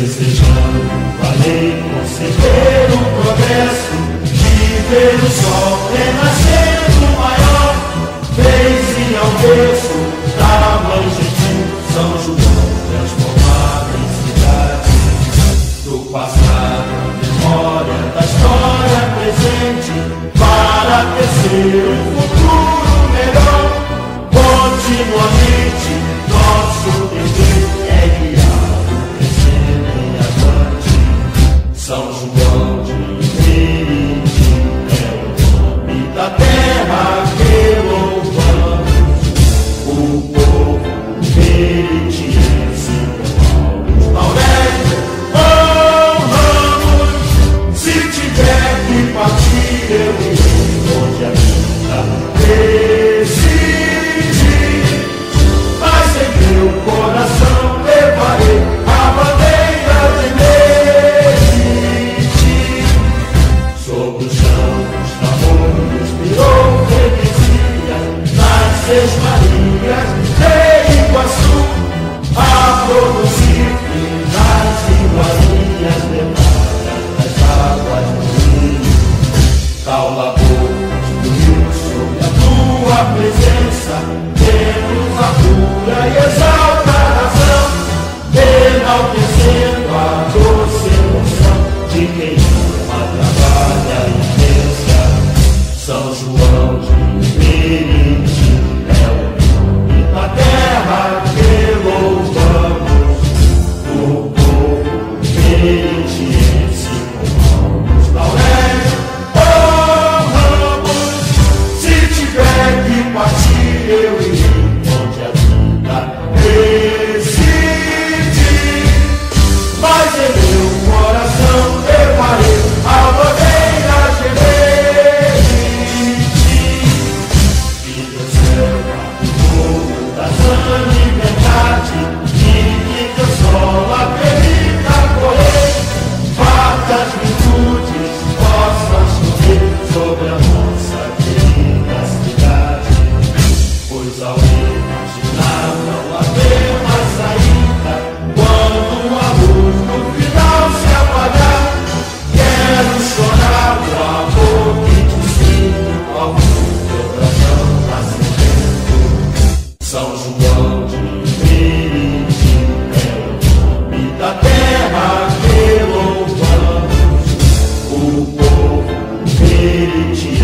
desejando, falei conceder um progresso, de ver o sol renascendo maior, fez e ao berço da mãe gentil, São João transformado em cidade do passado, memória da história presente, para tecer o futuro. Tirou do chão os tabulos, virou freguesias nas seus Marias, veio Iguaçu, a sua a produzir nas iguarias demandas das águas do rio. Tal labor do rio sob a tua presença. da e verdade. didn't?